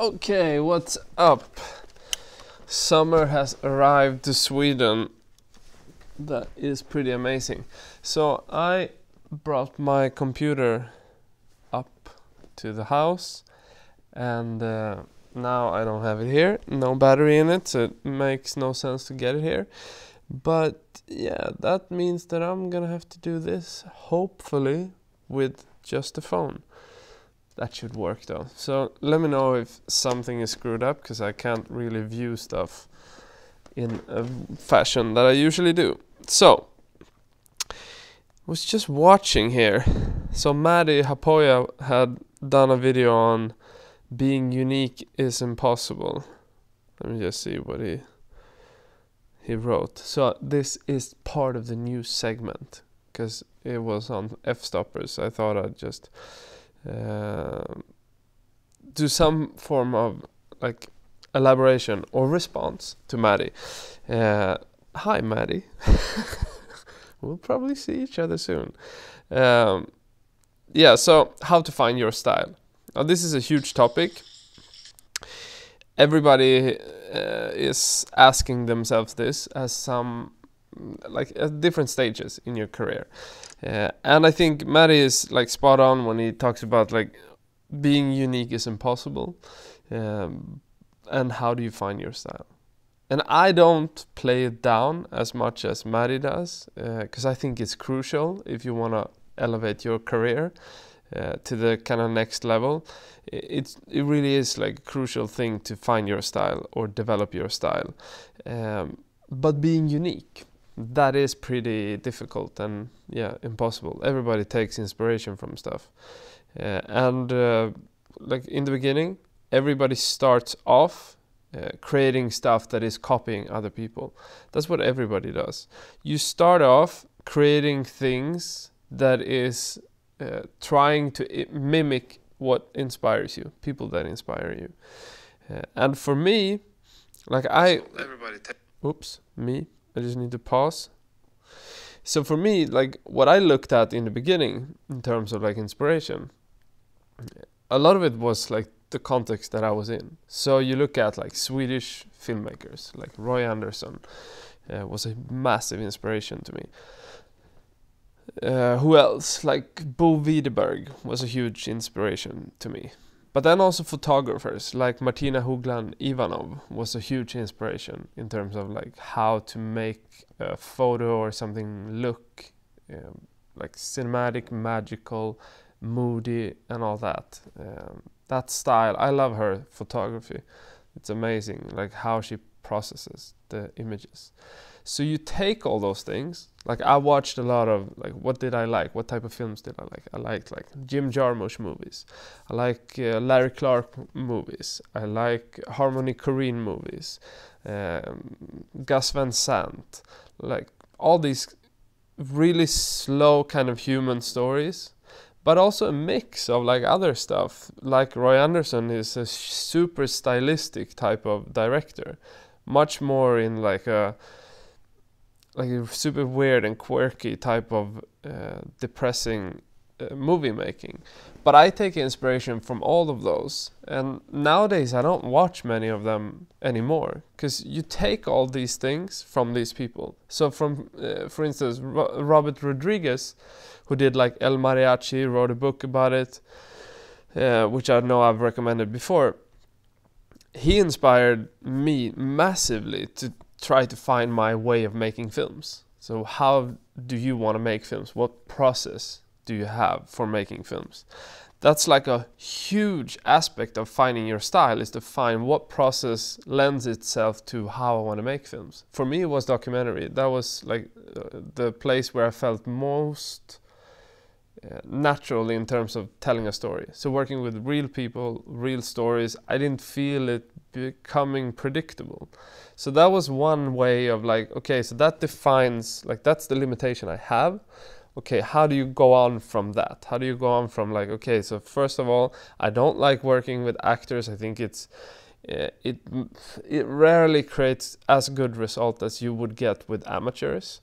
Okay, what's up? Summer has arrived to Sweden. That is pretty amazing. So I brought my computer up to the house and uh, now I don't have it here. No battery in it, so it makes no sense to get it here. But yeah, that means that I'm gonna have to do this hopefully with just the phone. That should work though. So let me know if something is screwed up because I can't really view stuff in a fashion that I usually do. So was just watching here. So Matti Haapoja had done a video on being unique is impossible. Let me just see what he he wrote. So this is part of the new segment because it was on F stoppers. I thought I'd just do some form of like elaboration or response to Matti. Uh, hi, Matti. we'll probably see each other soon. Um, yeah, so how to find your style. Now, this is a huge topic. Everybody uh, is asking themselves this as some like at different stages in your career. Uh, and I think Matti is like spot on when he talks about like being unique is impossible, um, and how do you find your style? And I don't play it down as much as Matti does, because uh, I think it's crucial if you want to elevate your career uh, to the kind of next level. It's it really is like a crucial thing to find your style or develop your style, um, but being unique that is pretty difficult and yeah impossible. Everybody takes inspiration from stuff. Uh, and uh, like in the beginning everybody starts off uh, creating stuff that is copying other people. That's what everybody does. You start off creating things that is uh, trying to mimic what inspires you people that inspire you. Uh, and for me like i everybody oops me I just need to pause. So for me, like what I looked at in the beginning in terms of like inspiration, a lot of it was like the context that I was in. So you look at like Swedish filmmakers, like Roy Andersson uh, was a massive inspiration to me. Uh, who else? Like Bo Widerberg was a huge inspiration to me. But then also photographers like Martina Hoogland Ivanow was a huge inspiration in terms of like how to make a photo or something look um, like cinematic, magical, moody, and all that. Um, that style, I love her photography. It's amazing, like how she processes the images. So you take all those things. Like I watched a lot of like what did I like? What type of films did I like? I liked like Jim Jarmusch movies. I like uh, Larry Clark movies. I like Harmony Korine movies. Um, Gus Van Sant. Like all these really slow kind of human stories but also a mix of like other stuff like roy andersson is a super stylistic type of director much more in like a like a super weird and quirky type of uh, depressing uh, movie making. But I take inspiration from all of those, and nowadays I don't watch many of them anymore because you take all these things from these people. So, from uh, for instance, Ro Robert Rodriguez, who did like El Mariachi, wrote a book about it, uh, which I know I've recommended before. He inspired me massively to try to find my way of making films. So how do you want to make films? What process do you have for making films? That's like a huge aspect of finding your style is to find what process lends itself to how I want to make films. For me, it was documentary. That was like uh, the place where I felt most uh, natural in terms of telling a story. So working with real people, real stories, I didn't feel it becoming predictable. So that was one way of like, okay, so that defines, like, that's the limitation I have. Okay, how do you go on from that? How do you go on from like, okay, so first of all, I don't like working with actors. I think it's, uh, it, it rarely creates as good result as you would get with amateurs.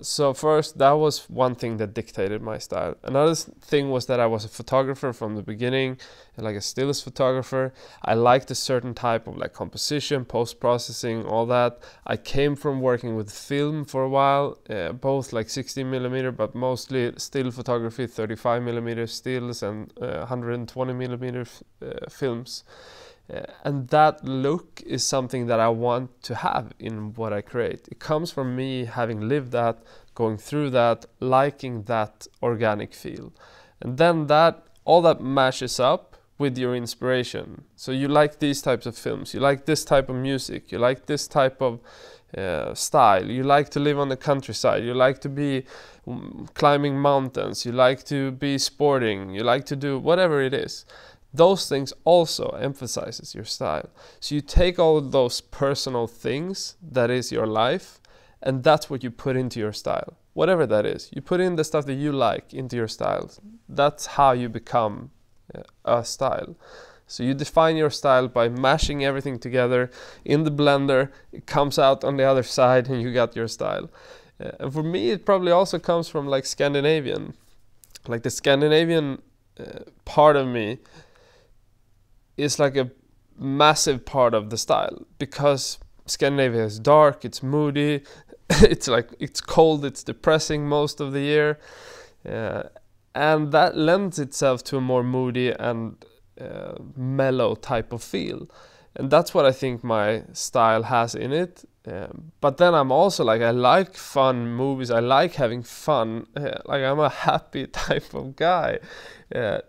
So first, that was one thing that dictated my style. Another thing was that I was a photographer from the beginning, like a stillist photographer. I liked a certain type of like composition, post processing, all that. I came from working with film for a while, uh, both like 16 millimeter, but mostly still photography, 35 millimeter stills and uh, 120 millimeter uh, films. Uh, and that look is something that I want to have in what I create. It comes from me having lived that, going through that, liking that organic feel. And then that all that matches up with your inspiration. So you like these types of films, you like this type of music, you like this type of uh, style, you like to live on the countryside, you like to be um, climbing mountains, you like to be sporting, you like to do whatever it is those things also emphasizes your style. So you take all of those personal things that is your life and that's what you put into your style. Whatever that is you put in the stuff that you like into your style. That's how you become uh, a style. So you define your style by mashing everything together. In the blender it comes out on the other side and you got your style. Uh, and for me it probably also comes from like scandinavian like the scandinavian uh, part of me is like a massive part of the style because Scandinavia is dark, it's moody, it's like it's cold, it's depressing most of the year, uh, and that lends itself to a more moody and uh, mellow type of feel, and that's what I think my style has in it. But then I'm also like I like fun movies. I like having fun. Like I'm a happy type of guy.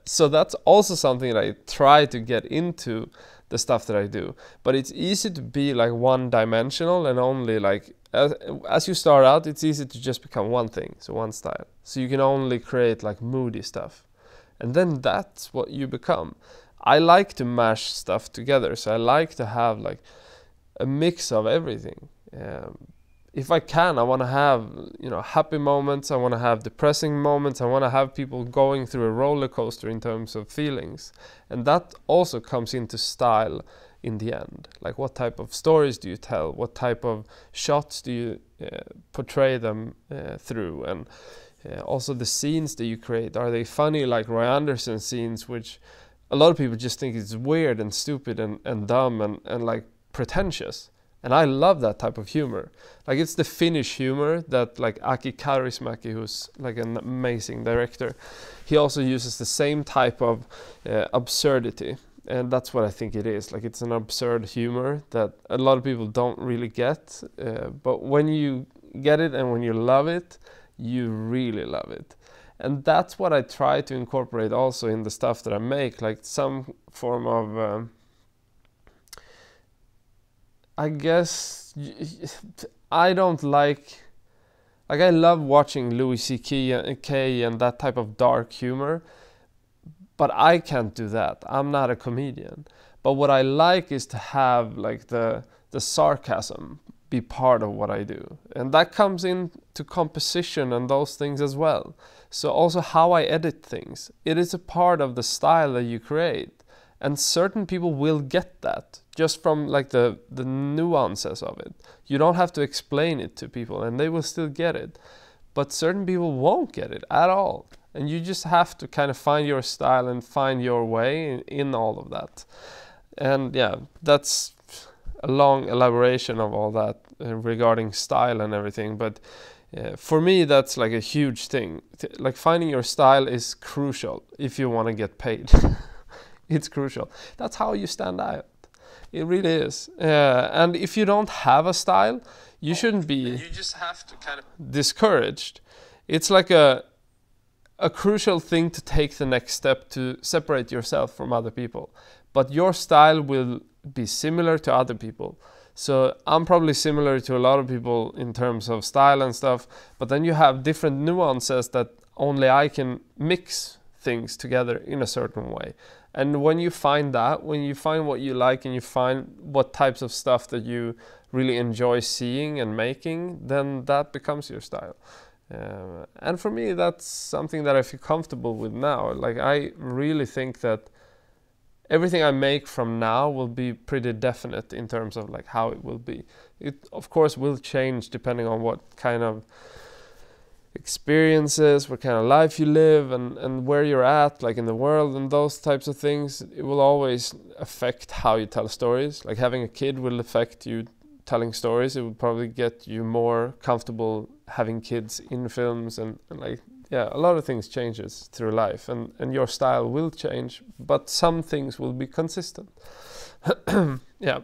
So that's also something that I try to get into the stuff that I do. But it's easy to be like one dimensional and only like as, as you start out, it's easy to just become one thing, so one style. So you can only create like moody stuff, and then that's what you become. I like to mash stuff together, so I like to have like a mix of everything. Um, if I can, I want to have you know happy moments. I want to have depressing moments. I want to have people going through a roller coaster in terms of feelings, and that also comes into style in the end. Like what type of stories do you tell? What type of shots do you uh, portray them uh, through? And uh, also the scenes that you create are they funny like Roy Andersson scenes, which a lot of people just think is weird and stupid and, and dumb and, and like pretentious. And I love that type of humor. Like it's the Finnish humor that like Aki Kaurismäki, who's like an amazing director, he also uses the same type of uh, absurdity. And that's what I think it is. Like it's an absurd humor that a lot of people don't really get. Uh, but when you get it and when you love it, you really love it. And that's what I try to incorporate also in the stuff that I make, like some form of um, I guess I don't like like I love watching Louis C.K. and that type of dark humor, but I can't do that. I'm not a comedian. But what I like is to have like the the sarcasm be part of what I do, and that comes into composition and those things as well. So also how I edit things, it is a part of the style that you create, and certain people will get that just from like the the nuances of it. You don't have to explain it to people and they will still get it. But certain people won't get it at all. And you just have to kind of find your style and find your way in, in all of that. And yeah, that's a long elaboration of all that uh, regarding style and everything, but uh, for me that's like a huge thing. like finding your style is crucial if you want to get paid. it's crucial. That's how you stand out. It really is. Uh, and if you don't have a style, you shouldn't be. You just have to kind of discouraged. It's like a a crucial thing to take the next step to separate yourself from other people. But your style will be similar to other people. So I'm probably similar to a lot of people in terms of style and stuff, but then you have different nuances that only I can mix things together in a certain way. And when you find that, when you find what you like and you find what types of stuff that you really enjoy seeing and making, then that becomes your style. Uh, and for me, that's something that I feel comfortable with now. Like, I really think that everything I make from now will be pretty definite in terms of like how it will be. It, of course, will change depending on what kind of experiences, what kind of life you live, and, and where you're at, like in the world, and those types of things, it will always affect how you tell stories. Like having a kid will affect you telling stories. It would probably get you more comfortable having kids in films, and, and like yeah, a lot of things changes through life, and and your style will change, but some things will be consistent. yeah,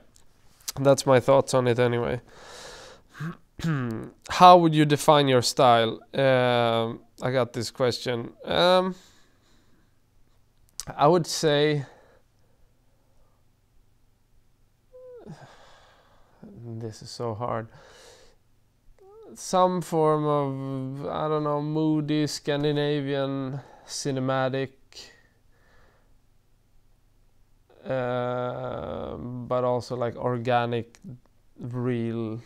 that's my thoughts on it anyway. how would you define your style? Um, I got this question. Um, I would say this is so hard. Some form of I don't know moody Scandinavian cinematic, uh, but also like organic, real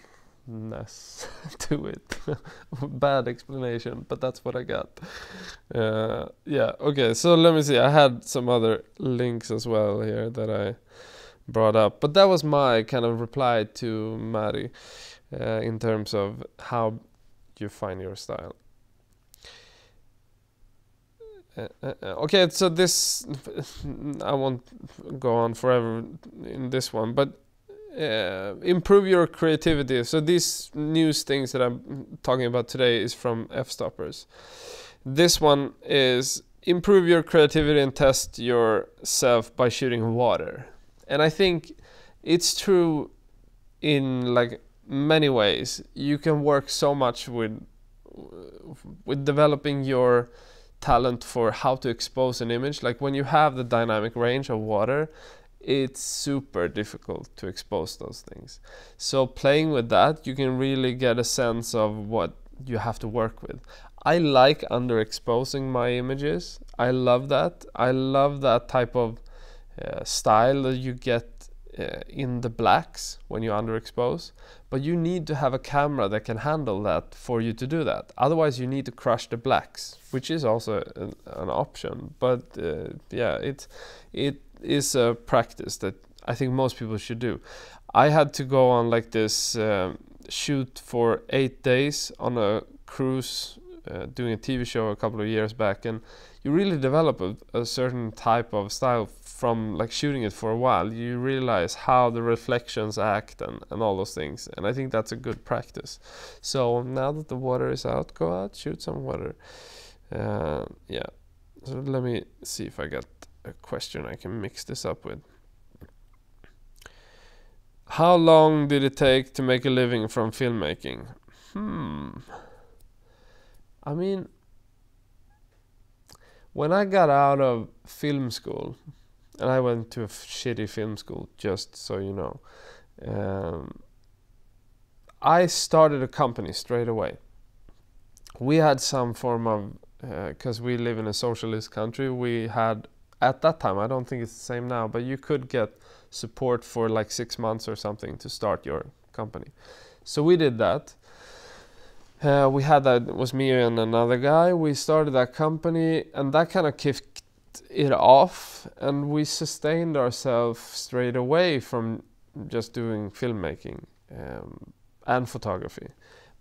ness to it. Bad explanation, but that's what I got. Uh, yeah, okay, so let me see. I had some other links as well here that I brought up, but that was my kind of reply to Matti uh, in terms of how you find your style. Uh, uh, uh okay, so this I won't go on forever in this one, but uh, improve your creativity. So these news things that I'm talking about today is from F-stoppers. This one is improve your creativity and test yourself by shooting water. And I think it's true in like many ways. You can work so much with with developing your talent for how to expose an image. Like when you have the dynamic range of water, it's super difficult to expose those things. So playing with that, you can really get a sense of what you have to work with. I like underexposing my images. I love that. I love that type of uh, style that you get uh, in the blacks when you underexpose. But you need to have a camera that can handle that for you to do that. Otherwise, you need to crush the blacks, which is also an, an option. But uh, yeah, it it is a practice that I think most people should do. I had to go on like this um, shoot for eight days on a cruise uh, doing a TV show a couple of years back, and you really develop a, a, certain type of style from like shooting it for a while. You realize how the reflections act and, and all those things, and I think that's a good practice. So now that the water is out, go out, shoot some water. Uh, yeah. So let me see if I get a question I can mix this up with. How long did it take to make a living from filmmaking? Hmm. I mean, when I got out of film school, and I went to a shitty film school, just so you know, um, I started a company straight away. We had some form of, because uh, we live in a socialist country, we had at that time, I don't think it's the same now, but you could get support for like six months or something to start your company. So we did that. Uh, we had that, it was me and another guy. We started that company and that kind of kicked it off and we sustained ourselves straight away from just doing filmmaking um, and photography.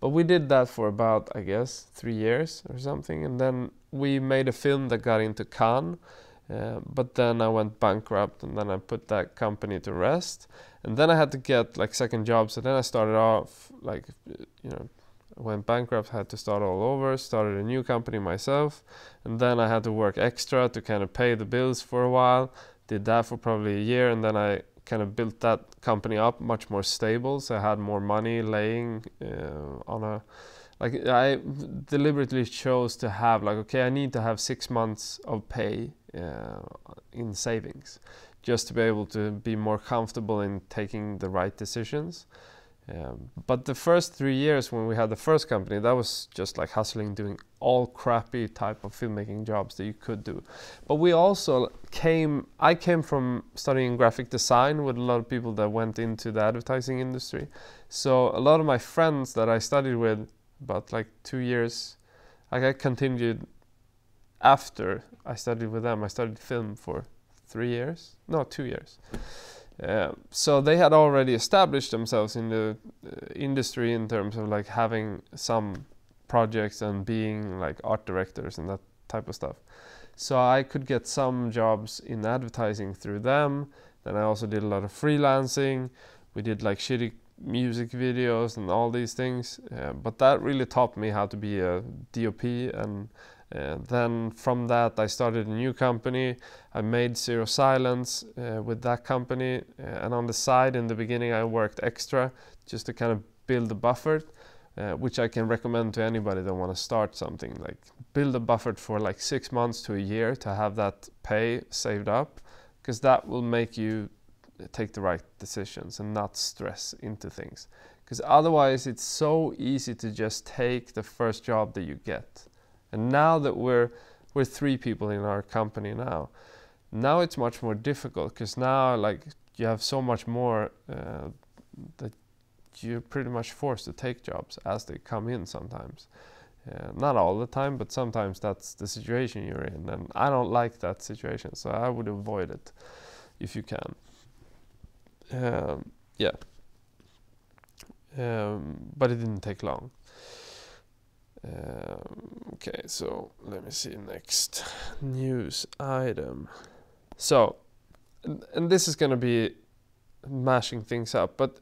But we did that for about, I guess, three years or something. And then we made a film that got into Cannes uh, but then I went bankrupt and then I put that company to rest. And then I had to get like second jobs. So then I started off like, you know, went bankrupt, had to start all over, started a new company myself. And then I had to work extra to kind of pay the bills for a while. Did that for probably a year. And then I kind of built that company up much more stable. So I had more money laying uh, on a like I deliberately chose to have like okay I need to have six months of pay in savings just to be able to be more comfortable in taking the right decisions. Um, but the first three years when we had the first company, that was just like hustling, doing all crappy type of filmmaking jobs that you could do. But we also came, I came from studying graphic design with a lot of people that went into the advertising industry. So a lot of my friends that I studied with about like two years, like I continued after I studied with them. I studied film for three years, no, two years. Uh, so they had already established themselves in the uh, industry in terms of like having some projects and being like art directors and that type of stuff. So I could get some jobs in advertising through them. Then I also did a lot of freelancing. We did like shitty music videos and all these things. Uh, but that really taught me how to be a DOP. And uh, then from that, I started a new company. I made Zero Silence uh, with that company. Uh, and on the side, in the beginning, I worked extra just to kind of build a buffer. Uh, which I can recommend to anybody that want to start something. Like build a buffer for like six months to a year to have that pay saved up, because that will make you take the right decisions and not stress into things. Because otherwise, it's so easy to just take the first job that you get. And now that we're we're three people in our company now, now it's much more difficult because now like you have so much more uh, that you're pretty much forced to take jobs as they come in sometimes. Uh, not all the time, but sometimes that's the situation you're in, and I don't like that situation, so I would avoid it if you can. Um, yeah. Um, but it didn't take long. Um, okay, so let me see next news item. So, and, this is gonna be mashing things up, but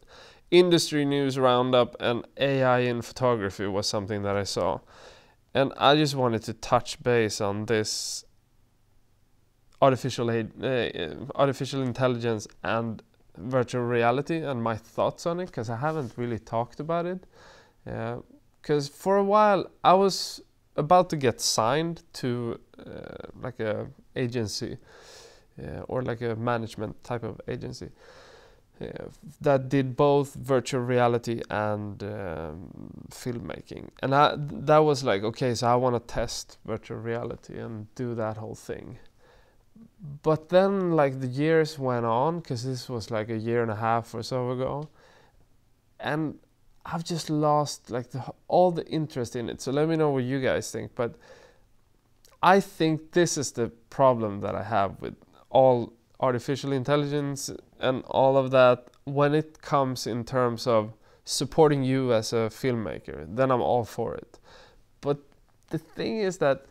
industry news roundup and AI in photography was something that I saw. And I just wanted to touch base on this artificial uh, artificial intelligence and virtual reality and my thoughts on it because I haven't really talked about it. Because uh, for a while I was about to get signed to uh, like a agency uh, or like a management type of agency that did both virtual reality and um, filmmaking. And I, that was like, okay, so I want to test virtual reality and do that whole thing. But then, like, the years went on, because this was like a year and a half or so ago. And I've just lost like the, all the interest in it. So let me know what you guys think. But I think this is the problem that I have with all artificial intelligence and all of that when it comes in terms of supporting you as a filmmaker then i'm all for it but the thing is that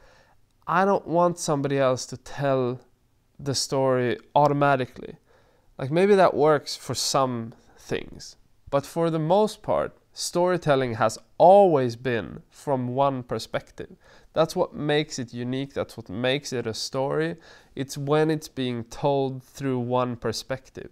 i don't want somebody else to tell the story automatically like maybe that works for some things but for the most part storytelling has always been from one perspective that's what makes it unique that's what makes it a story it's when it's being told through one perspective.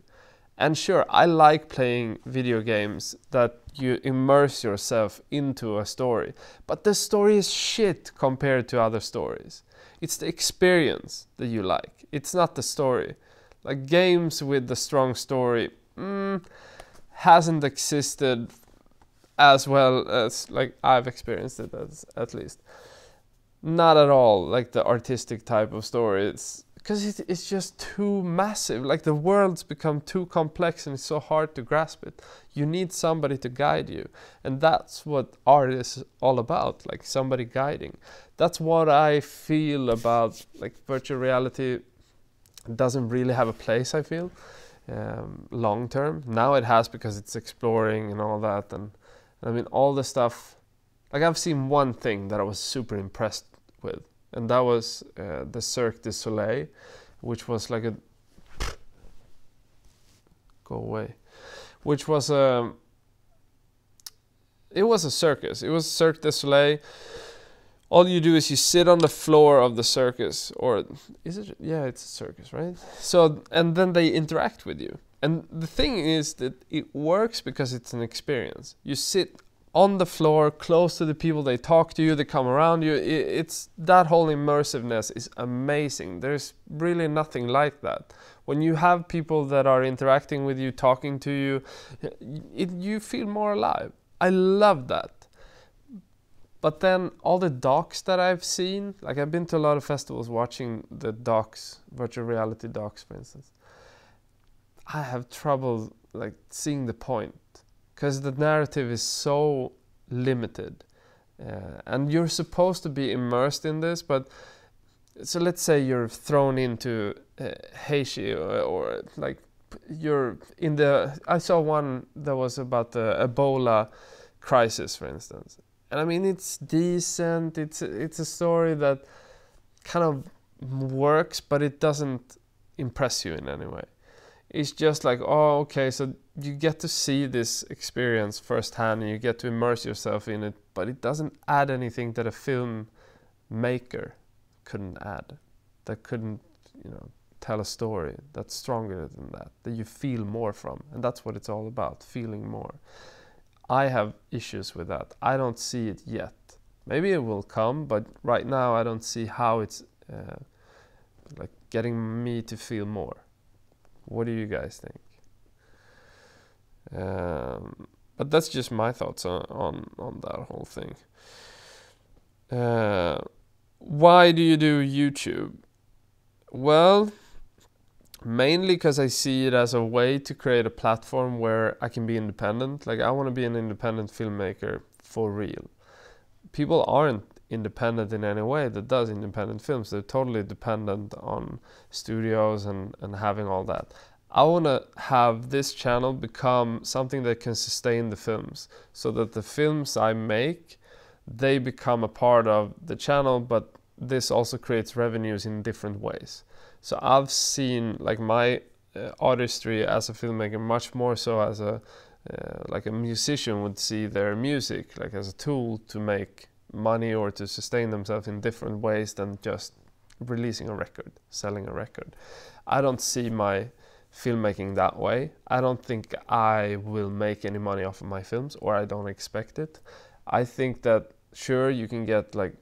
And sure, I like playing video games that you immerse yourself into a story, but the story is shit compared to other stories. It's the experience that you like, it's not the story. Like games with the strong story mm, hasn't existed as well as like I've experienced it as at least. Not at all like the artistic type of story. It's because it, it's just too massive. Like the world's become too complex and it's so hard to grasp it. You need somebody to guide you, and that's what art is all about. Like somebody guiding. That's what I feel about like virtual reality. Doesn't really have a place. I feel um, long term. Now it has because it's exploring and all that, and I mean all the stuff. Like I've seen one thing that I was super impressed with and that was uh, the Cirque du Soleil, which was like a go away, which was a um, it was a circus. It was Cirque du Soleil. All you do is you sit on the floor of the circus, or is it? Yeah, it's a circus, right? So and then they interact with you. And the thing is that it works because it's an experience. You sit on the floor, close to the people, they talk to you, they come around you. It's that whole immersiveness is amazing. There's really nothing like that. When you have people that are interacting with you, talking to you, it, you feel more alive. I love that. But then all the docs that I've seen, like I've been to a lot of festivals watching the docs, virtual reality docs, for instance. I have trouble like seeing the point because the narrative is so limited. Uh, and you're supposed to be immersed in this, but so let's say you're thrown into uh, Heishi or, or, like you're in the. I saw one that was about the Ebola crisis, for instance, and I mean it's decent. It's it's a story that kind of works, but it doesn't impress you in any way. It's just like, oh, okay, so you get to see this experience firsthand and you get to immerse yourself in it, but it doesn't add anything that a film maker couldn't add, that couldn't, you know, tell a story that's stronger than that, that you feel more from. And that's what it's all about, feeling more. I have issues with that. I don't see it yet. Maybe it will come, but right now I don't see how it's uh, like getting me to feel more. What do you guys think? Um, but that's just my thoughts on on, on that whole thing. Uh, why do you do YouTube? Well, mainly because I see it as a way to create a platform where I can be independent. Like I want to be an independent filmmaker for real. People aren't independent in any way that does independent films. They're totally dependent on studios and, and having all that. I want to have this channel become something that can sustain the films so that the films I make they become a part of the channel but this also creates revenues in different ways. So I've seen like my uh, artistry as a filmmaker much more so as a uh, like a musician would see their music like as a tool to make money or to sustain themselves in different ways than just releasing a record, selling a record. I don't see my filmmaking that way. I don't think I will make any money off of my films or I don't expect it. I think that sure you can get like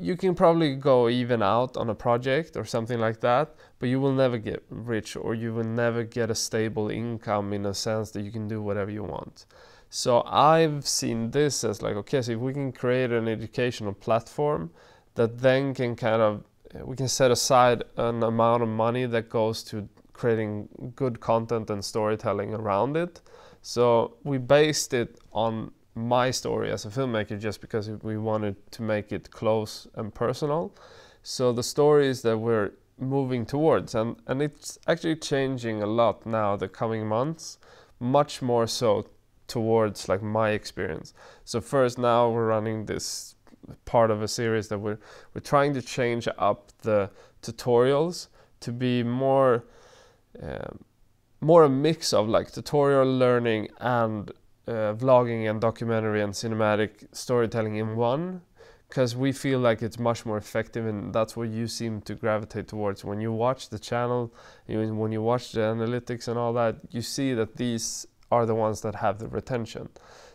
you can probably go even out on a project or something like that, but you will never get rich or you will never get a stable income in a sense that you can do whatever you want. So I've seen this as like, okay, so if we can create an educational platform that then can kind of, we can set aside an amount of money that goes to creating good content and storytelling around it. So we based it on my story as a filmmaker just because we wanted to make it close and personal. So the stories that we're moving towards and, and it's actually changing a lot now the coming months, much more so towards like my experience. So first now we're running this part of a series that we're we're trying to change up the tutorials to be more um, more a mix of like tutorial learning and uh, vlogging and documentary and cinematic storytelling in one because we feel like it's much more effective and that's what you seem to gravitate towards when you watch the channel when you watch the analytics and all that you see that these are the ones that have the retention.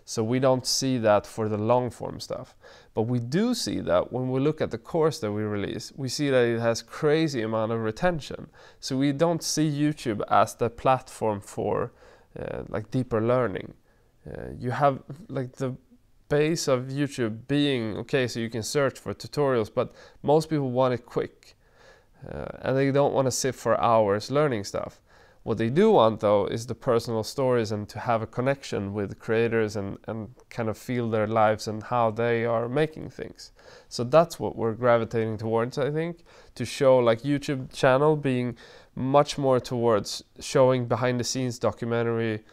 So we don't see that for the long form stuff. But we do see that when we look at the course that we release we see that it has crazy amount of retention. So we don't see youtube as the platform for uh, like deeper learning. Uh, you have like the base of YouTube being okay, so you can search for tutorials, but most people want it quick uh, and they don't want to sit for hours learning stuff. What they do want though is the personal stories and to have a connection with creators and, and kind of feel their lives and how they are making things. So that's what we're gravitating towards, I think, to show like YouTube channel being much more towards showing behind the scenes documentary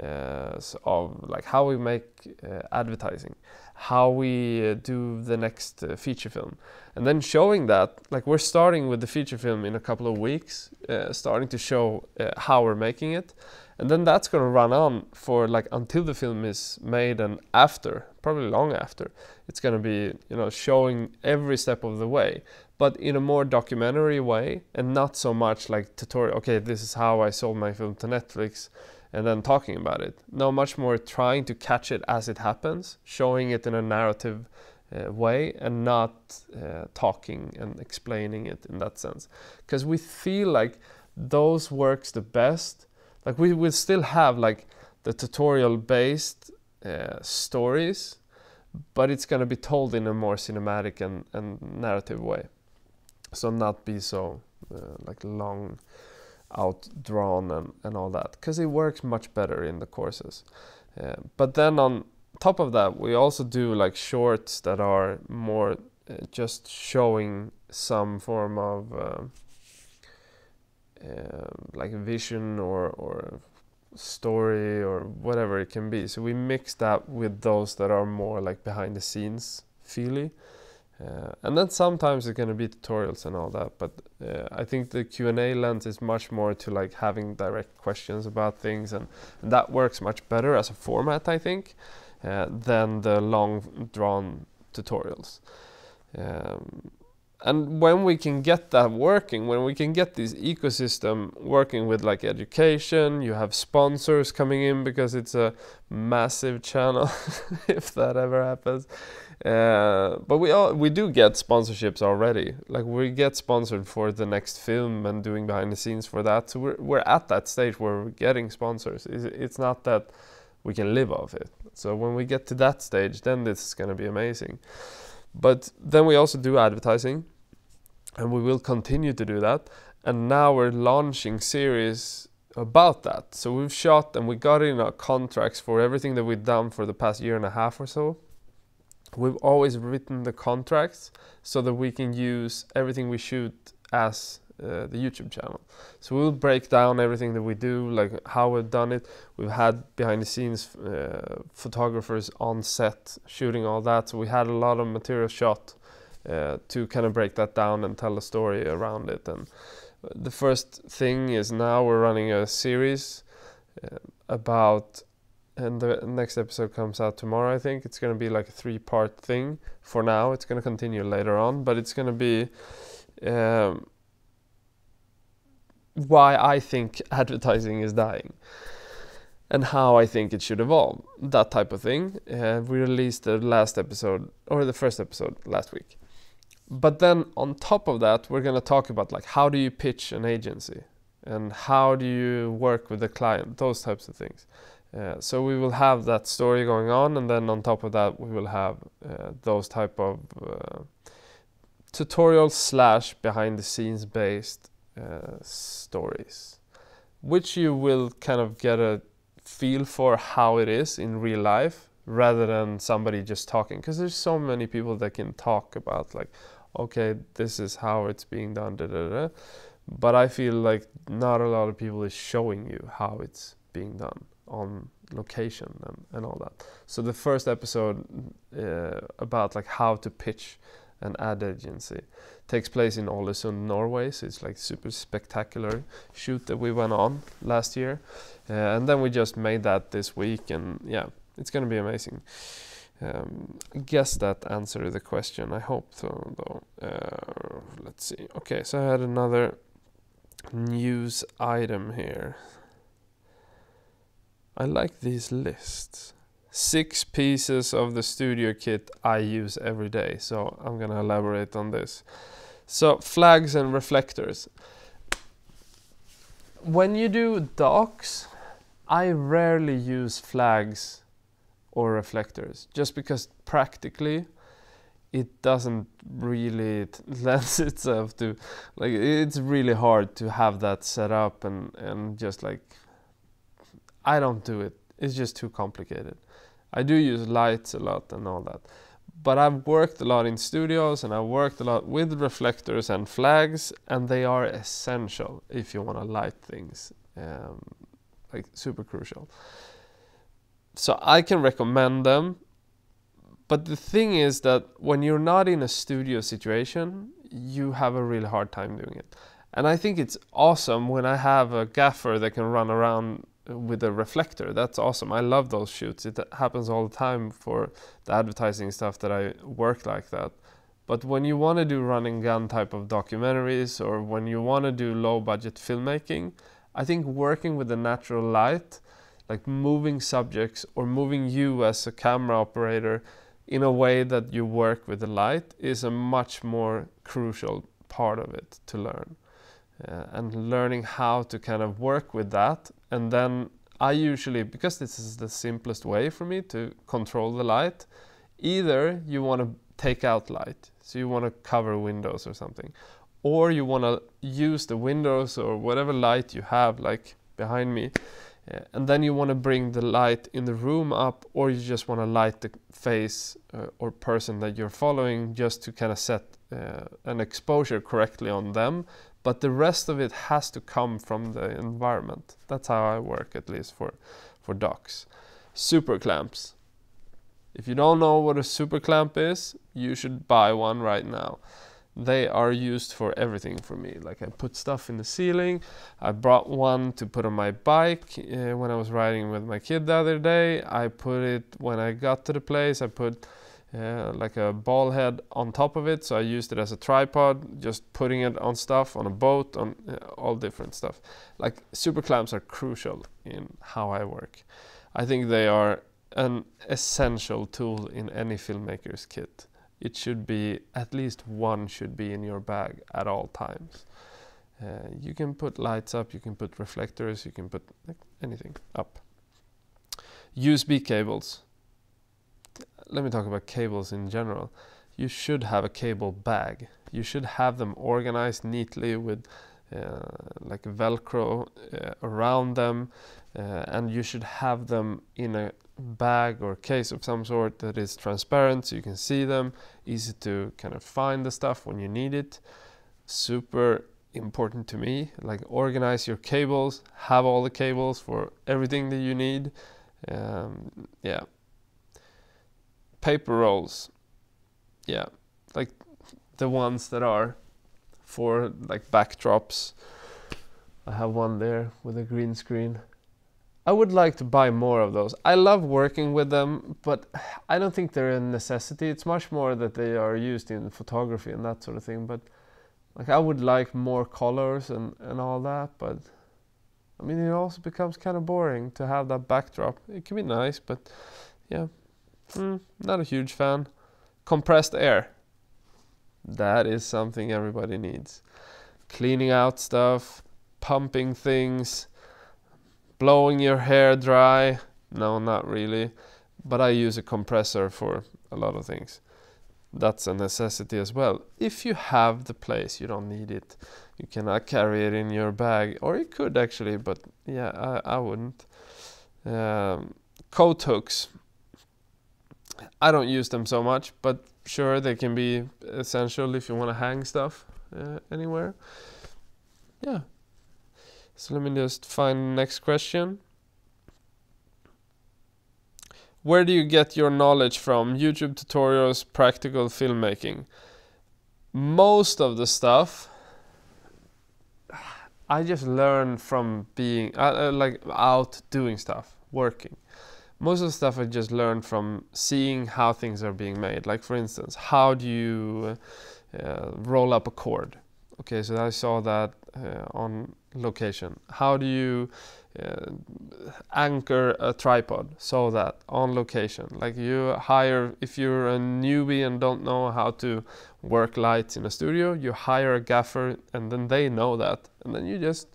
uh, of like how we make uh, advertising, how we uh, do the next uh, feature film, and then showing that like we're starting with the feature film in a couple of weeks, uh, starting to show how we're making it, and then that's going to run on for like until the film is made and after, probably long after, it's going to be you know showing every step of the way, but in a more documentary way and not so much like tutorial. Okay, this is how I sold my film to Netflix and then talking about it. No, much more trying to catch it as it happens, showing it in a narrative uh, way and not uh, talking and explaining it in that sense. Because we feel like those works the best. Like we will still have like the tutorial based uh, stories, but it's going to be told in a more cinematic and, and narrative way. So not be so uh, like long outdrawn and, and all that because it works much better in the courses. Uh, but then on top of that, we also do like shorts that are more uh, just showing some form of uh, like vision or, or story or whatever it can be. So we mix that with those that are more like behind the scenes feely. Uh, and then sometimes it's going to be tutorials and all that but uh, i think the q&a lens is much more to like having direct questions about things and, and that works much better as a format i think uh, than the long drawn tutorials. Um, and when we can get that working when we can get this ecosystem working with like education you have sponsors coming in because it's a massive channel if that ever happens uh, but we all we do get sponsorships already like we get sponsored for the next film and doing behind the scenes for that so we're, we're at that stage where we're getting sponsors it's, it's not that we can live off it so when we get to that stage then this is going to be amazing but then we also do advertising, and we will continue to do that. And now we're launching series about that. So we've shot and we got in our contracts for everything that we've done for the past year and a half or so. We've always written the contracts so that we can use everything we shoot as uh, the YouTube channel. So we'll break down everything that we do, like how we've done it. We've had behind the scenes uh, photographers on set shooting all that. So we had a lot of material shot uh, to kind of break that down and tell a story around it. And the first thing is now we're running a series uh, about and the next episode comes out tomorrow i think it's going to be like a three part thing for now it's going to continue later on but it's going to be um, why I think advertising is dying and how I think it should evolve. That type of thing. Uh, we released the last episode or the first episode last week. But then on top of that, we're going to talk about like how do you pitch an agency and how do you work with the client, those types of things. Uh, so we will have that story going on, and then on top of that, we will have uh, those type of uh, tutorials slash behind the scenes based stories, which you will kind of get a feel for how it is in real life rather than somebody just talking because there's so many people that can talk about like okay this is how it's being done da, da, da. but i feel like not a lot of people is showing you how it's being done on location and, and all that so the first episode uh, about like how to pitch an ad agency takes place in Ålesund, Norway. So it's like super spectacular shoot that we went on last year, uh, and then we just made that this week, and yeah, it's gonna be amazing. Um, I guess that answered the question. I hope so, though. Uh, let's see. Okay, so I had another news item here. I like these lists six pieces of the studio kit I use every day. So I'm gonna elaborate on this. So flags and reflectors. When you do docs, I rarely use flags or reflectors just because practically it doesn't really lends itself to like it's really hard to have that set up and and just like I don't do it. It's just too complicated. I do use lights a lot and all that but I've worked a lot in studios and I've worked a lot with reflectors and flags, and they are essential if you want to light things, um, like super crucial. So I can recommend them, but the thing is that when you're not in a studio situation, you have a really hard time doing it. And I think it's awesome when I have a gaffer that can run around with a reflector. That's awesome. I love those shoots. It happens all the time for the advertising stuff that I work like that. But when you want to do running gun type of documentaries or when you want to do low budget filmmaking, I think working with the natural light, like moving subjects or moving you as a camera operator in a way that you work with the light is a much more crucial part of it to learn. Uh, and learning how to kind of work with that and then I usually because this is the simplest way for me to control the light either you want to take out light so you want to cover windows or something or you want to use the windows or whatever light you have like behind me Uh, and then you want to bring the light in the room up, or you just want to light the face uh, or person that you're following just to kind of set uh, an exposure correctly on them. But the rest of it has to come from the environment. That's how I work, at least for for docs. Super clamps. If you don't know what a super clamp is, you should buy one right now they are used for everything for me. Like I put stuff in the ceiling. I brought one to put on my bike uh, when I was riding with my kid the other day. I put it when I got to the place. I put like a ball head on top of it, so I used it as a tripod, just putting it on stuff on a boat, on uh, all different stuff. Like super clamps are crucial in how I work. I think they are an essential tool in any filmmaker's kit it should be at least one should be in your bag at all times. Uh, you can put lights up, you can put reflectors, you can put like, anything up. USB cables. Let me talk about cables in general. You should have a cable bag. You should have them organized neatly with uh, like Velcro uh, around them, uh, and you should have them in a bag or case of some sort that is transparent so you can see them, easy to kind of find the stuff when you need it. Super important to me. Like organize your cables, have all the cables for everything that you need. Um, yeah. Paper rolls. Yeah, like the ones that are for like backdrops. I have one there with a green screen. I would like to buy more of those. I love working with them, but I don't think they're a necessity. It's much more that they are used in photography and that sort of thing. But like I would like more colors and, and all that, but I mean it also becomes kind of boring to have that backdrop. It can be nice, but yeah, mm, not a huge fan. Compressed air. That is something everybody needs. Cleaning out stuff, pumping things blowing your hair dry. No not really. But i use a compressor for a lot of things. That's a necessity as well. If you have the place you don't need it. You cannot carry it in your bag. Or you could actually but yeah i, I wouldn't. Um, coat hooks i don't use them so much but sure they can be essential if you want to hang stuff uh, anywhere yeah so let me just find next question. Where do you get your knowledge from? YouTube tutorials, practical filmmaking. Most of the stuff I just learn from being uh, uh, like out doing stuff, working. Most of the stuff I just learned from seeing how things are being made. Like for instance, how do you uh, roll up a cord? Okay, so I saw that uh, on location? How do you uh, anchor a tripod so that on location? Like you hire, if you're a newbie and don't know how to work lights in a studio, you hire a gaffer and then they know that. And then you just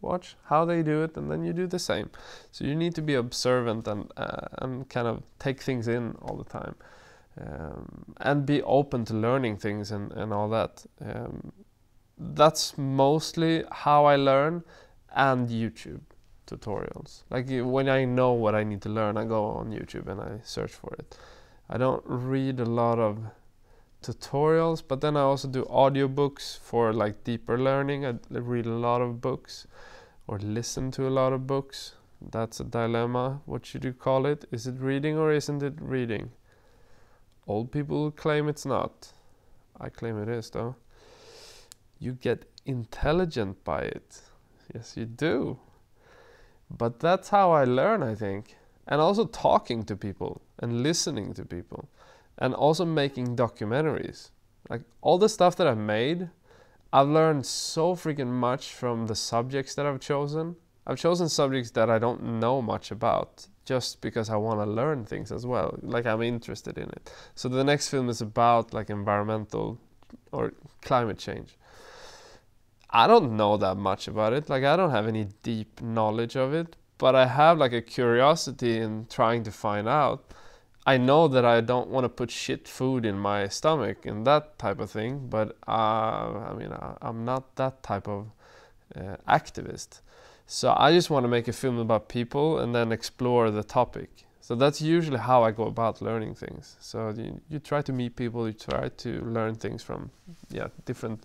watch how they do it and then you do the same. So you need to be observant and, uh, and kind of take things in all the time. Um, and be open to learning things and, and all that. Um, that's mostly how I learn and YouTube tutorials. Like when I know what I need to learn, I go on YouTube and I search for it. I don't read a lot of tutorials, but then I also do audiobooks for like deeper learning. I read a lot of books or listen to a lot of books. That's a dilemma. What should you call it? Is it reading or isn't it reading? Old people claim it's not. I claim it is though you get intelligent by it. Yes, you do. But that's how I learn, I think. And also talking to people and listening to people and also making documentaries. Like all the stuff that I've made, I've learned so freaking much from the subjects that I've chosen. I've chosen subjects that I don't know much about just because I want to learn things as well. Like I'm interested in it. So the next film is about like environmental or climate change. I don't know that much about it. Like I don't have any deep knowledge of it, but I have like a curiosity in trying to find out. I know that I don't want to put shit food in my stomach and that type of thing, but uh, I mean I, am not that type of uh, activist. So I just want to make a film about people and then explore the topic. So that's usually how I go about learning things. So you, you try to meet people, you try to learn things from yeah different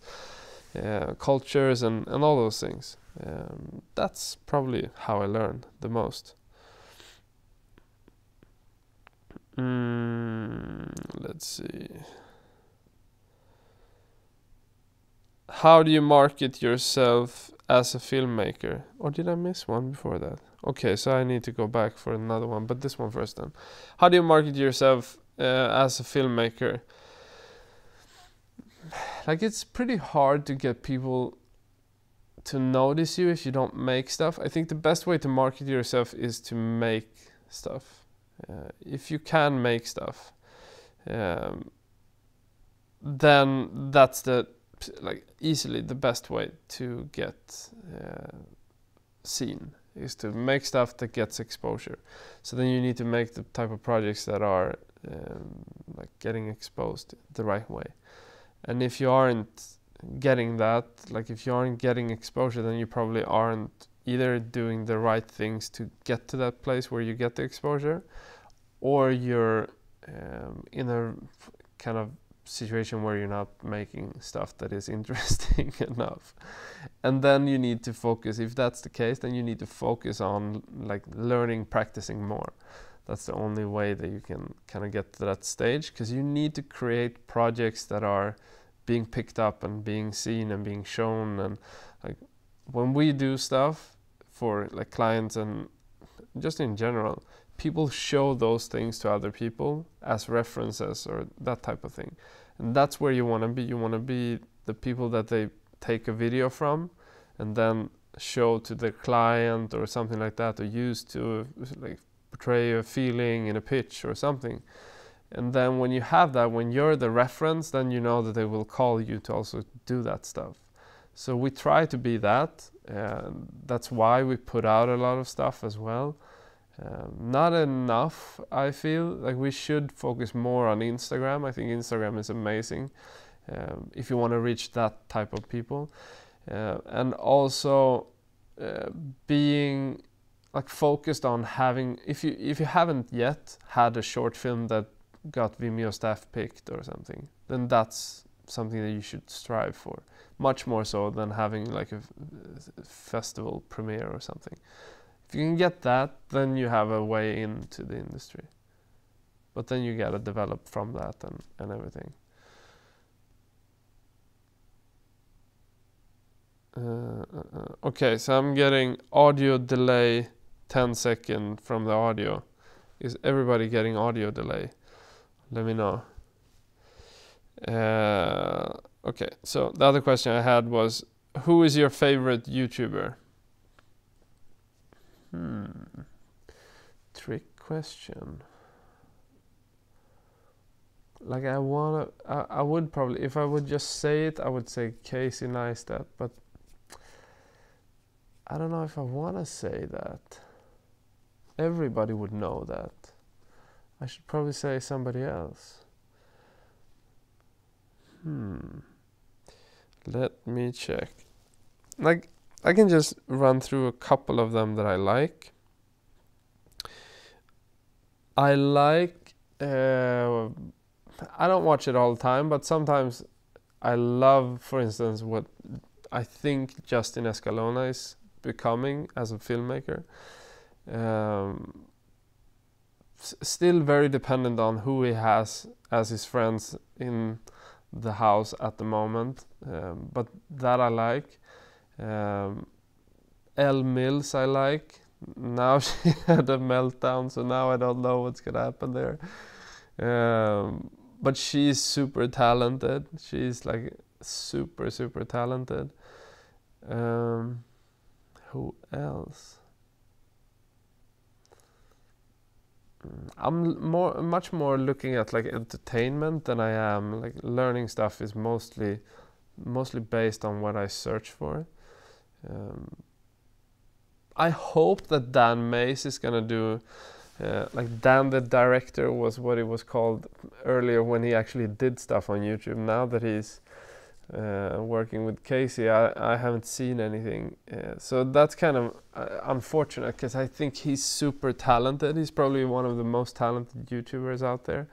uh, cultures and, and all those things. Um, that's probably how I learn the most. Mm, let's see. How do you market yourself as a filmmaker? Or did I miss one before that? Okay, so I need to go back for another one, but this one first then. How do you market yourself uh, as a filmmaker? Like it's pretty hard to get people to notice you if you don't make stuff. I think the best way to market yourself is to make stuff. Uh, if you can make stuff, um, then that's the like easily the best way to get uh, seen is to make stuff that gets exposure. So then you need to make the type of projects that are um, like getting exposed the right way. And if you aren't getting that, like if you aren't getting exposure, then you probably aren't either doing the right things to get to that place where you get the exposure, or you're um, in a kind of situation where you're not making stuff that is interesting enough. And then you need to focus. If that's the case then you need to focus on like learning practicing more. That's the only way that you can kind of get to that stage because you need to create projects that are being picked up and being seen and being shown. And like when we do stuff for like clients and just in general people show those things to other people as references or that type of thing. And that's where you want to be. You want to be the people that they take a video from and then show to the client or something like that or use to like portray a feeling in a pitch or something. And then when you have that when you're the reference then you know that they will call you to also do that stuff. So we try to be that that's why we put out a lot of stuff as well. Um, not enough i feel. Like we should focus more on instagram. I think instagram is amazing um, if you want to reach that type of people. Uh, and also uh, being like focused on having if you if you haven't yet had a short film that got Vimeo staff picked or something, then that's something that you should strive for. Much more so than having like a, festival premiere or something. If you can get that, then you have a way into the industry. But then you gotta develop from that and, and everything. Uh, uh, uh okay, so I'm getting audio delay 10 second from the audio. Is everybody getting audio delay? let me know. Uh, okay, so the other question I had was, who is your favorite YouTuber? Hmm, trick question. Like I wanna, I, I would probably, if I would just say it, I would say Casey Neistat, but I don't know if I wanna say that. Everybody would know that. I should probably say somebody else. Hmm. Let me check. Like, I can just run through a couple of them that I like. I like. Uh, I don't watch it all the time, but sometimes I love, for instance, what I think Justin Escalona is becoming as a filmmaker. Um, still very dependent on who he has as his friends in the house at the moment. Um, but that I like. Um, Elle Mills I like. Now she had a meltdown, so now I don't know what's gonna happen there. Um, but she's super talented. She's like super super talented. Um, who else? I'm more much more looking at like entertainment than I am like learning stuff is mostly mostly based on what I search for. Um, I hope that Dan Mace is gonna do uh, like Dan the director was what it was called earlier when he actually did stuff on YouTube. Now that he's uh, working with Casey, I, I haven't seen anything. Uh, so that's kind of uh, unfortunate because I think he's super talented. He's probably one of the most talented YouTubers out there,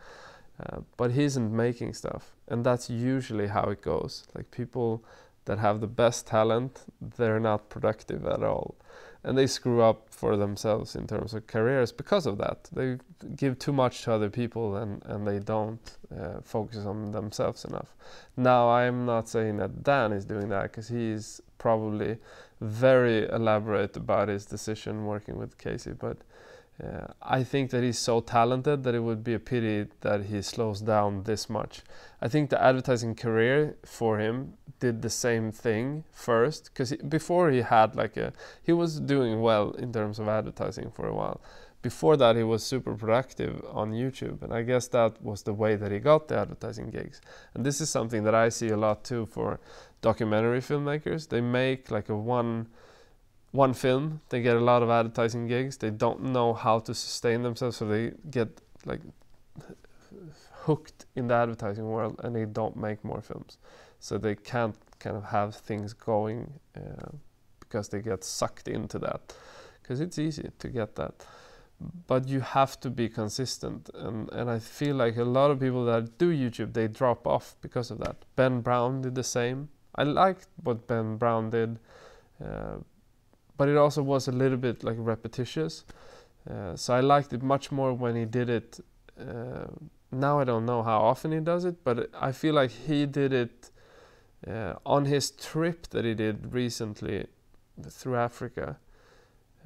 uh, but he isn't making stuff, and that's usually how it goes. Like people that have the best talent, they're not productive at all and they screw up for themselves in terms of careers because of that. They give too much to other people and, and they don't uh, focus on themselves enough. Now, I'm not saying that Dan is doing that because he's probably very elaborate about his decision working with Casey, but uh, I think that he's so talented that it would be a pity that he slows down this much. I think the advertising career for him did the same thing first because before he had like a he was doing well in terms of advertising for a while. Before that, he was super productive on YouTube, and I guess that was the way that he got the advertising gigs. And this is something that I see a lot too for documentary filmmakers. They make like a one one film, they get a lot of advertising gigs. They don't know how to sustain themselves, so they get like hooked in the advertising world, and they don't make more films. So they can't kind of have things going uh, because they get sucked into that. Because it's easy to get that, but you have to be consistent. And and I feel like a lot of people that do YouTube they drop off because of that. Ben Brown did the same. I liked what Ben Brown did. Uh, but it also was a little bit like repetitious. Uh, so I liked it much more when he did it. Uh, now I don't know how often he does it, but I feel like he did it uh, on his trip that he did recently through Africa.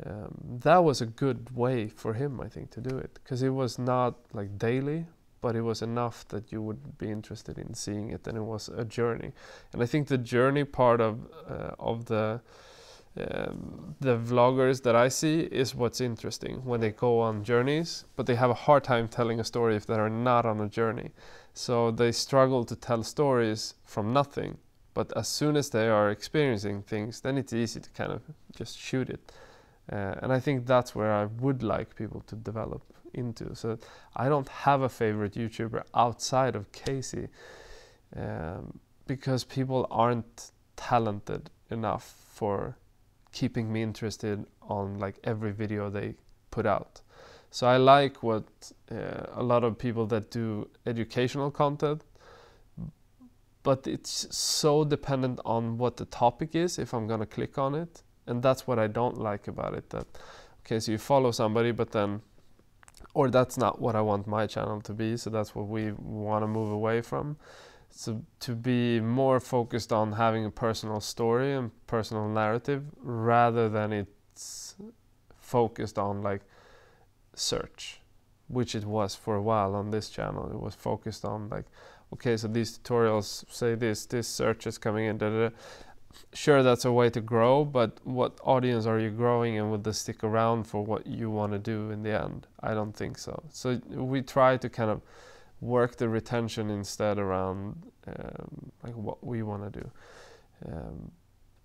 Um, that was a good way for him, I think, to do it because it was not like daily, but it was enough that you would be interested in seeing it, and it was a journey. And I think the journey part of uh, of the um, the vloggers that I see is what's interesting when they go on journeys, but they have a hard time telling a story if they are not on a journey. So they struggle to tell stories from nothing. But as soon as they are experiencing things, then it's easy to kind of just shoot it. Uh, and I think that's where I would like people to develop into. So I don't have a favorite YouTuber outside of Casey um, because people aren't talented enough for keeping me interested on like every video they put out. So I like what uh, a lot of people that do educational content, but it's so dependent on what the topic is if I'm gonna click on it, and that's what I don't like about it. That okay, so you follow somebody, but then, or that's not what I want my channel to be. So that's what we want to move away from so to be more focused on having a personal story and personal narrative rather than it's focused on like search which it was for a while on this channel it was focused on like okay so these tutorials say this this search is coming in da, da, da. sure that's a way to grow but what audience are you growing and will they stick around for what you want to do in the end i don't think so so we try to kind of work the retention instead around um, like what we want to do, um,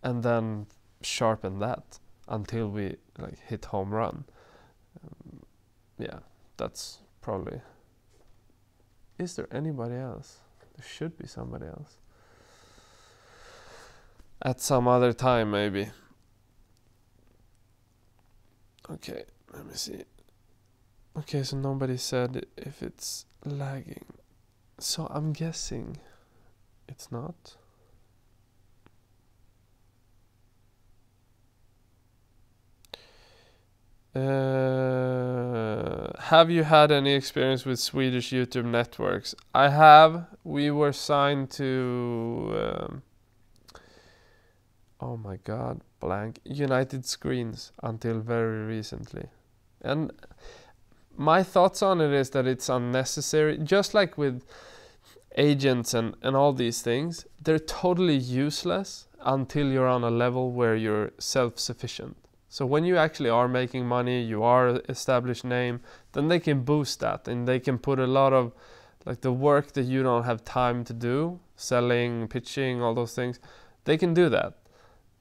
and then sharpen that until we like hit home run. Um, yeah, that's probably. Is there anybody else? There should be somebody else. At some other time, maybe. Okay, let me see. Okay, so nobody said if it's lagging. So I'm guessing it's not. Uh, have you had any experience with Swedish YouTube networks? I have. We were signed to. Um, oh my god, blank. United Screens until very recently. And my thoughts on it is that it's unnecessary. Just like with agents and, and all these things, they're totally useless until you're on a level where you're self-sufficient. So when you actually are making money, you are established name, then they can boost that and they can put a lot of like the work that you don't have time to do, selling, pitching, all those things, they can do that.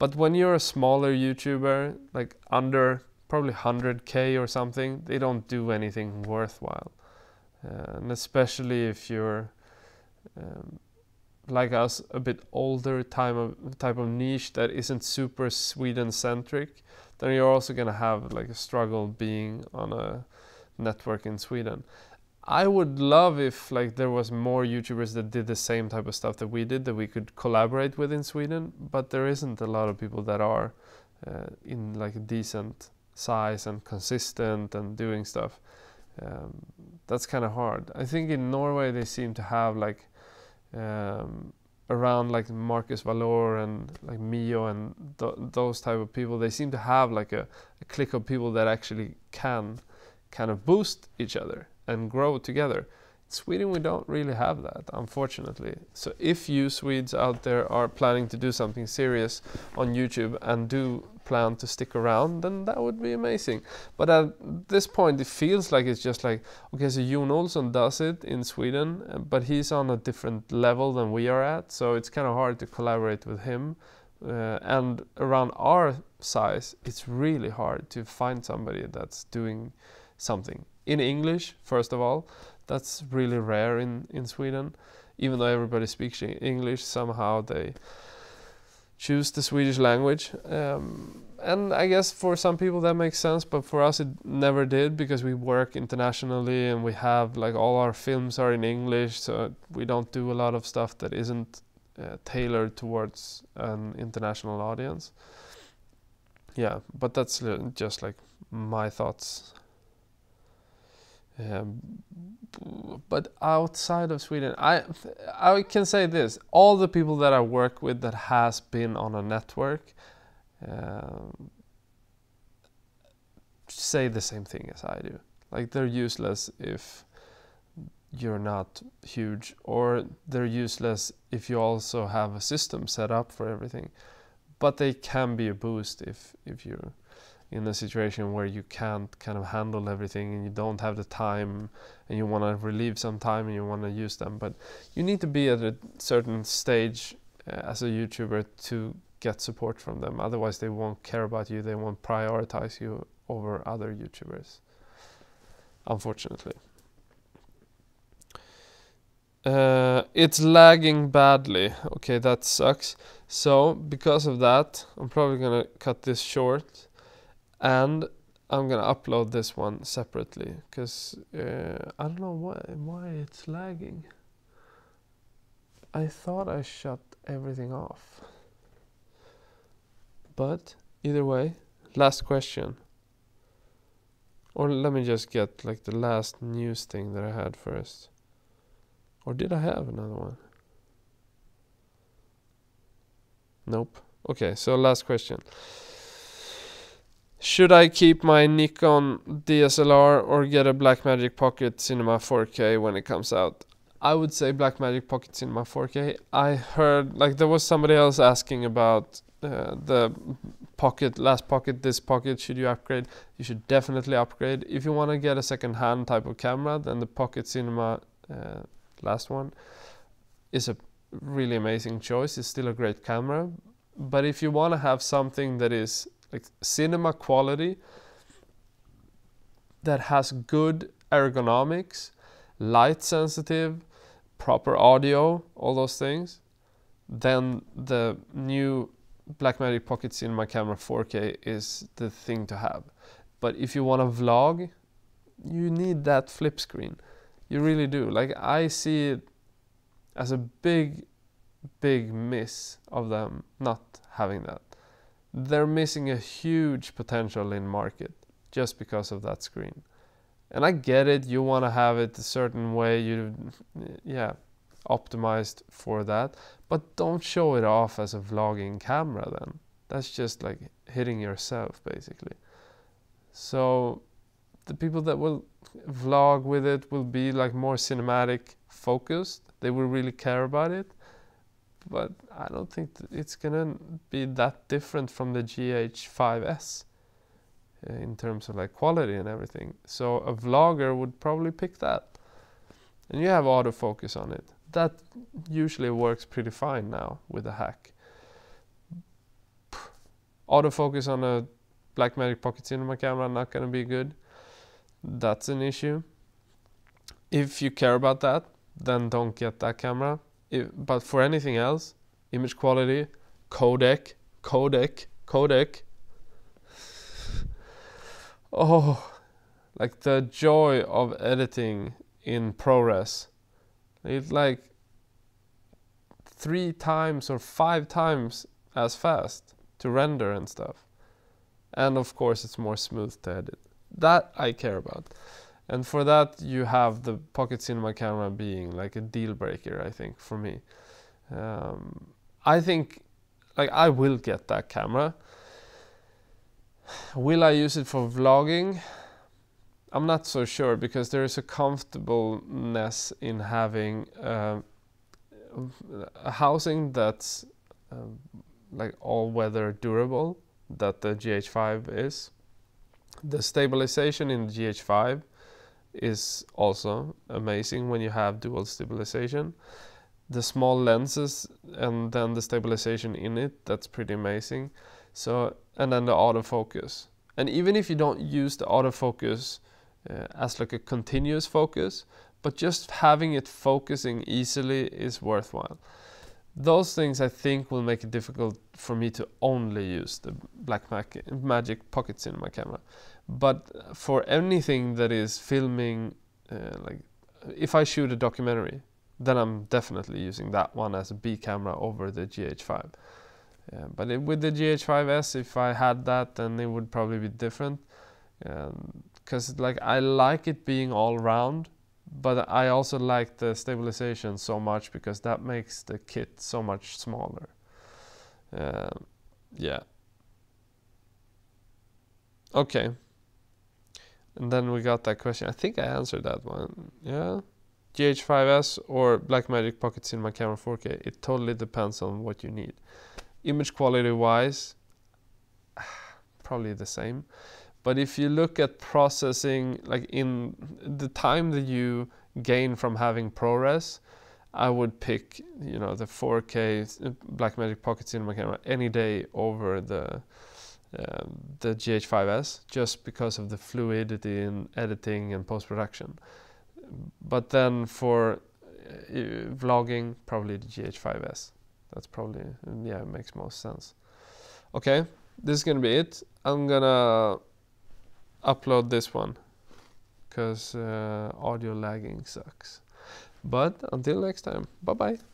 But when you're a smaller YouTuber, like under probably 100k or something, they don't do anything worthwhile. Uh, and especially if you're um, like us a bit older of type of niche that isn't super Sweden centric, then you're also gonna have like a struggle being on a network in Sweden. I would love if like there was more YouTubers that did the same type of stuff that we did that we could collaborate with in Sweden, but there isn't a lot of people that are uh, in like a decent size and consistent and doing stuff. Um, that's kind of hard. I think in Norway they seem to have like um, around like Marcus Valor and like Mio and th- those type of people. They seem to have like a, a clique of people that actually can kind of boost each other and grow together. In Sweden, we don't really have that, unfortunately. So if you Swedes out there are planning to do something serious on YouTube and do plan to stick around, then that would be amazing. But at this point, it feels like it's just like, okay, so Jon Olsson does it in Sweden, but he's on a different level than we are at, so it's kind of hard to collaborate with him. Uh, and around our size, it's really hard to find somebody that's doing something in English, first of all. That's really rare in, in Sweden. Even though everybody speaks English, somehow they choose the Swedish language. Um, and I guess for some people that makes sense, but for us it never did because we work internationally and we have like all our films are in English, so we don't do a lot of stuff that isn't uh, tailored towards an international audience. Yeah, but that's just like my thoughts um, but outside of Sweden, I I can say this: all the people that I work with that has been on a network um, say the same thing as I do. Like they're useless if you're not huge, or they're useless if you also have a system set up for everything. But they can be a boost if if you in a situation where you can't kind of handle everything and you don't have the time and you want to relieve some time and you want to use them. But you need to be at a certain stage uh, as a youtuber to get support from them. Otherwise they won't care about you. They won't prioritize you over other youtubers unfortunately. Uh, it's lagging badly. Okay that sucks. So because of that i'm probably gonna cut this short and I'm gonna upload this one separately because uh, I don't know why why it's lagging. I thought I shut everything off, but either way, last question. Or let me just get like the last news thing that I had first. Or did I have another one? Nope. Okay, so last question. Should I keep my Nikon DSLR or get a Blackmagic Pocket Cinema 4K when it comes out? I would say Blackmagic Pocket Cinema 4K. I heard like there was somebody else asking about uh, the pocket, last pocket, this pocket. Should you upgrade? You should definitely upgrade. If you want to get a second-hand type of camera, then the Pocket Cinema uh, last one is a really amazing choice. It's still a great camera, but if you want to have something that is like cinema quality that has good ergonomics, light sensitive, proper audio, all those things, then the new Blackmagic Pocket Cinema Camera 4K is the thing to have. But if you want to vlog, you need that flip screen. You really do. Like I see it as a big, big miss of them not having that they're missing a huge potential in market just because of that screen. And I get it, you want to have it a certain way, you yeah, optimized for that, but don't show it off as a vlogging camera then. That's just like hitting yourself basically. So the people that will vlog with it will be like more cinematic focused. They will really care about it but I don't think it's gonna be that different from the GH5S uh, in terms of like quality and everything. So a vlogger would probably pick that, and you have autofocus on it. That usually works pretty fine now with a hack. Autofocus on a Blackmagic Pocket Cinema camera not gonna be good. That's an issue. If you care about that, then don't get that camera but for anything else, image quality, codec, codec, codec. Oh, like the joy of editing in ProRes. It's like three times or five times as fast to render and stuff. And of course, it's more smooth to edit. That I care about. And for that, you have the Pocket Cinema camera being like a deal breaker, I think, for me. Um, I think, like, I will get that camera. Will I use it for vlogging? I'm not so sure because there is a comfortableness in having uh, a housing that's uh, like all-weather durable that the GH5 is. The stabilization in the GH5 is also amazing when you have dual stabilization. The small lenses and then the stabilization in it, that's pretty amazing. So, and then the autofocus. And even if you don't use the autofocus uh, as like a continuous focus, but just having it focusing easily is worthwhile. Those things I think will make it difficult for me to only use the Black Blackmagic Pocket Cinema camera. But for anything that is filming, uh, like if I shoot a documentary, then I'm definitely using that one as a B camera over the GH5. Uh, but it, with the GH5S, if I had that, then it would probably be different. Because um, like I like it being all round, but I also like the stabilization so much because that makes the kit so much smaller. Uh, yeah. Okay. And then we got that question. I think I answered that one. Yeah. GH5S or Blackmagic Pocket Cinema Camera 4K. It totally depends on what you need. Image quality wise, probably the same. But if you look at processing, like in the time that you gain from having ProRes, I would pick, you know, the 4K uh, Blackmagic Pocket Cinema camera any day over the the GH5S, just because of the fluidity in editing and post production. But then for uh, vlogging, probably the GH5S. That's probably yeah, it makes most sense. Okay, this is gonna be it. I'm gonna upload this one because uh, audio lagging sucks. But until next time, bye bye.